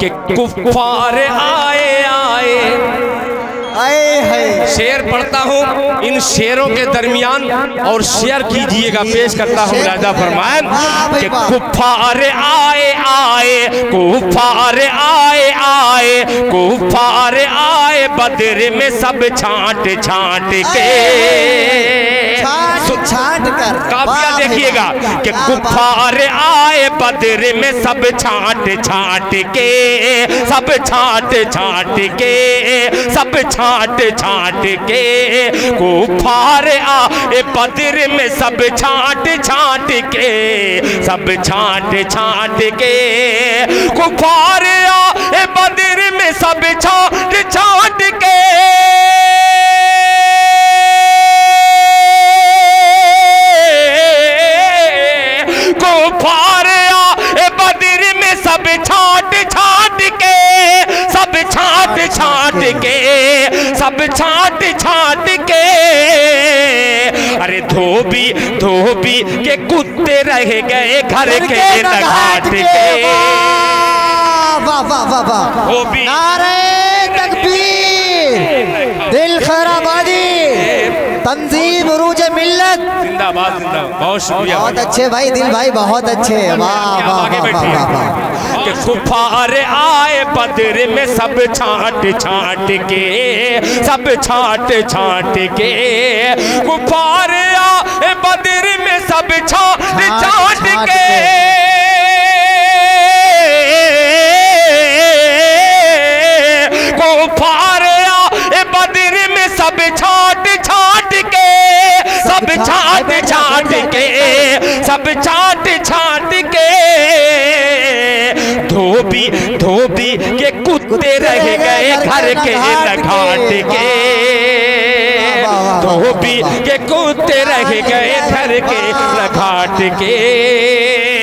کہ کفار آئے آئے۔ شیر پڑھتا ہوں ان شیروں کے درمیان اور شیئر کیجیے گا پیش کرتا ہوں فرمائیں واہ بھائی کہ۔ کفار آئے آئے کفار آئے آئے۔ کفار آئے بدر میں سب چھانٹ چھانٹ کے۔ چھانٹ کر۔ کافیہ دیکھئے گا۔ کہ۔ کفار آئے بدر میں سب چھانٹ چھانٹ کے۔ سب چھانٹ چھانٹ کے۔ سب چھانٹ چھانٹ کے۔ کفار آئے بدر میں سب چھانٹ چھانٹ کے۔ سب چھانٹ چھانٹ کے۔ کفار آئے بدر میں سب چھانٹ چھانٹ کے۔ کفار آئے بدر میں سب چھانٹ چھانٹ کے سب چھانٹ چھانٹ کے سب چھانٹ چھانٹ کے۔ ارے دھوبی دھوبی کے کتے رہ گئے گھر کے نگاٹ کے۔ واہ واہ واہ واہ وہ بھی- نعرہ تکبیر۔ دل خیر آبادی تنظیم عروج ملت۔ زندہ باد زندہ بہت شکریہ۔ بہت اچھے بھائی دل بھائی بہت اچھے۔ واہ کہ کفار آئے بدر میں سب چھانٹ چھانٹ کے۔ سب چھانٹ چھانٹ کے۔ کفار آئے بدر میں سب چھانٹ چھانٹ کے۔ بدر میں سب کے سب چھانٹ چھانٹ کے سب چھانٹ چھانٹ کے دھوبی دھوبی کے کتے رہ گئے گھر کے نگھاٹ کے دھوبی کے کتے رہ گئے گھر کے نگھاٹ کے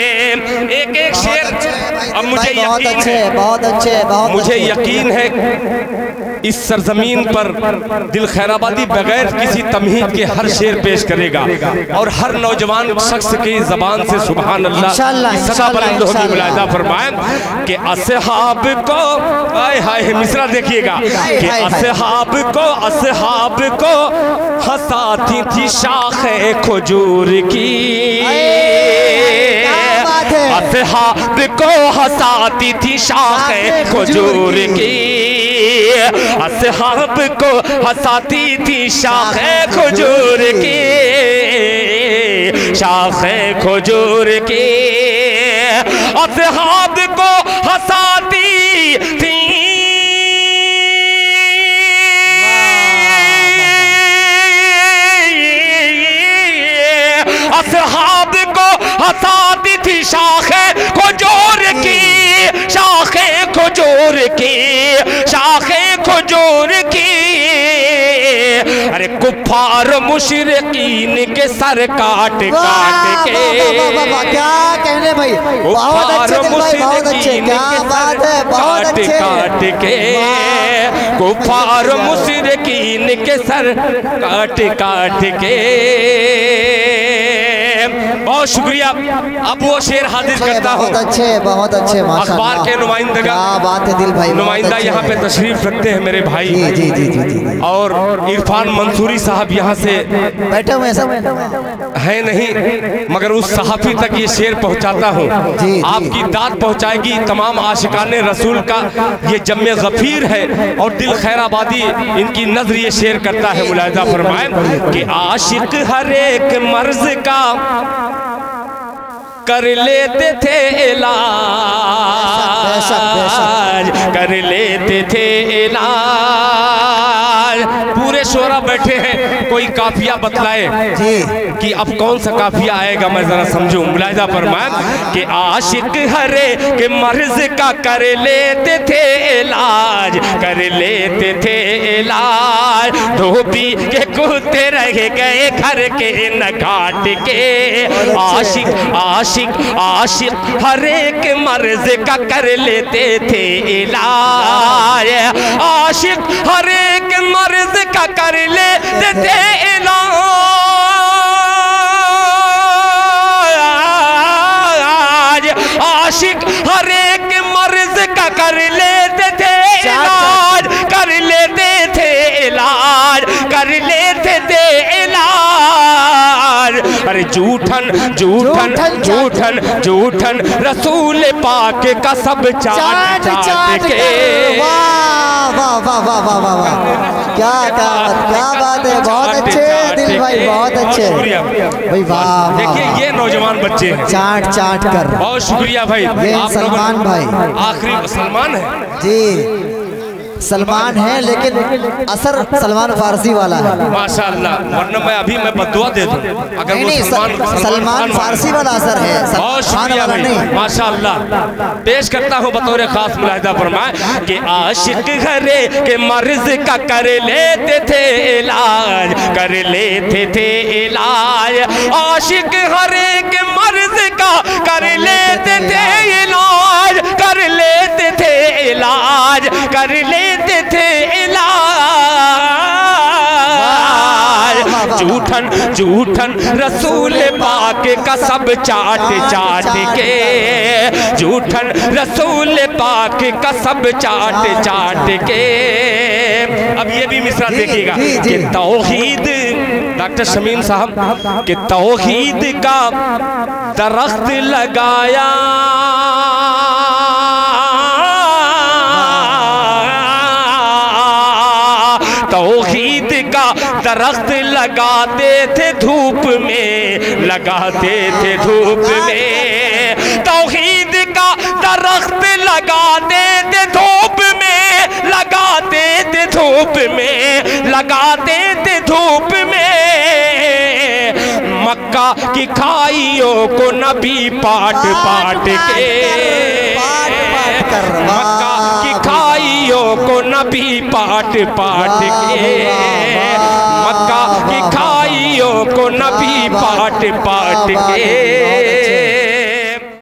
اب مجھے بہت یقین اچھے ہے بہت اچھے بہت مجھے یقین ہے اس سرزمین پر دل خیر آبادی بغیر کسی تمہید کے ہر شیر پیش کرے گا اور ہر نوجوان شخص کی زبان سے سبحان اللہ صدا بلند ہوگی۔ ملاحظہ فرمائیں کہ اصحاب کو آئے ہائے مصرہ دیکھیے گا کہ۔ اصحاب کو اصحاب کو ہساتی تھی شاخ کھجور کی؟ اصحاب ہاں، کو ہساتی تھی شاخ کھجور کی۔ اصحاب ہاں، کو ہساتی تھی شاخ کھجور کی۔ شاخ کھجور کی۔ اصحاب ہاں، کو ہساتی تھی اصحاب کو ہساتی تھی شاخ کھجور کی شاخ کھجور کی شاخ کھجور کی ارے کفار مشرقین کے سر کاٹ کاٹ کے کیا کہنے بھائی بہت اچھے دل بھائی بہت اچھے کیا بات ہے بہت کاٹ اچھے کاٹ کے کفار مشرقین کے سر کاٹ کاٹ کے بہت شکریہ اب وہ شیر حاضر کرتا بہت ہوں اچھے بہت اچھے ماشاءاللہ اخبار کے نمائندگان کیا بات ہے دل بھائی بہت نمائندہ یہاں پہ۔ تشریف رکھتے ہیں میرے بھائی جی جی جی جی جی جی۔ اور عرفان منصوری صاحب یہاں سے بیٹھے ہوئے سب ہے نہیں مگر اس صحافی تک یہ شیر پہنچاتا ہوں۔ آپ کی داد پہنچائے گی تمام عاشقان رسول کا یہ جمع غفیر ہے اور دل خیر آبادی ان کی نظر یہ شیر کرتا ہے ملاحظہ فرمائیں کہ عاشق ہر ایک مرض کا کر لیتے تھے۔ علاج کر لیتے تھے علاج پورے شورا بیٹھے ہیں کوئی کافیہ بتلائے جی۔ کہ اب کون سا کافیہ آئے گا؟ میں ذرا سمجھوں۔ ملاحظہ فرمائیں کہ عاشق ہرے کہ مرض کا کر لیتے تھے علاج کر لیتے تھے علاج۔ دھوبی کے کتے رہ گئے گھر کے نگاٹ کے۔ عاشق عاشق عاشق ہر ایک کے مرض کا کر لیتے تھے علاج۔ عاشق ہر ایک مرض کا کر لیتے تھے علاج۔ عاشق ہر ایک مرض کا کر لیتے تھے علاج۔ ارے جھوٹن جھوٹن جھوٹن جھوٹن رسول پاک کا سب چاند چاند کے واہ واہ واہ واہ واہ واہ واہ کیا کہا کیا بات ہے؟ بہت اچھے دل بھائی بہت اچھے۔ بھائی واہ دیکھیں یہ نوجوان بچے۔ ہیں چاٹ چاٹ کر۔ بہت شکریہ بھائی یہ سلمان بھائی۔ آخری سلمان ہے جی۔ سلمان ہے لیکن اثر سلمان فارسی والا ہے۔ ماشاءاللہ ورنہ میں ابھی میں بدعا دے دوں۔ اگر وہ سلمان سلمان فارسی والا اثر ہے۔ بہت شکریہ ماشاءاللہ۔ پیش کرتا ہوں بطور خاص ملاحدہ فرمائے کہ عاشق گھرے کے مرض کا کر لیتے تھے علاج کر لیتے تھے علاج۔ عاشق گھرے کے مرض کا کر لیتے تھے علاج۔ حج کر لیتے تھے علاج۔ جھوٹن جھوٹن رسول پاک کا سب چاٹ چاٹ کے۔ جھوٹن رسول پاک کا سب چاٹ چاٹ کے۔ اب یہ بھی مصرہ جی، دیکھیے گا جی، جی۔ کہ توحید ڈاکٹر شمیم صاحب کہ توحید کا درخت لگایا۔ توحید کا درخت لگاتے تھے دھوپ میں، لگاتے تھے دھوپ میں۔ توحید کا درخت لگاتے تھے دھوپ میں، لگاتے تھے دھوپ میں، لگاتے تھے دھوپ میں۔ مکہ کی کھائیوں کو نبی پاٹ پاٹ کے۔ مکہ نبی پاٹ پاٹ کے مکہ کی کھائیوں کو نبی پاٹ پاٹ کے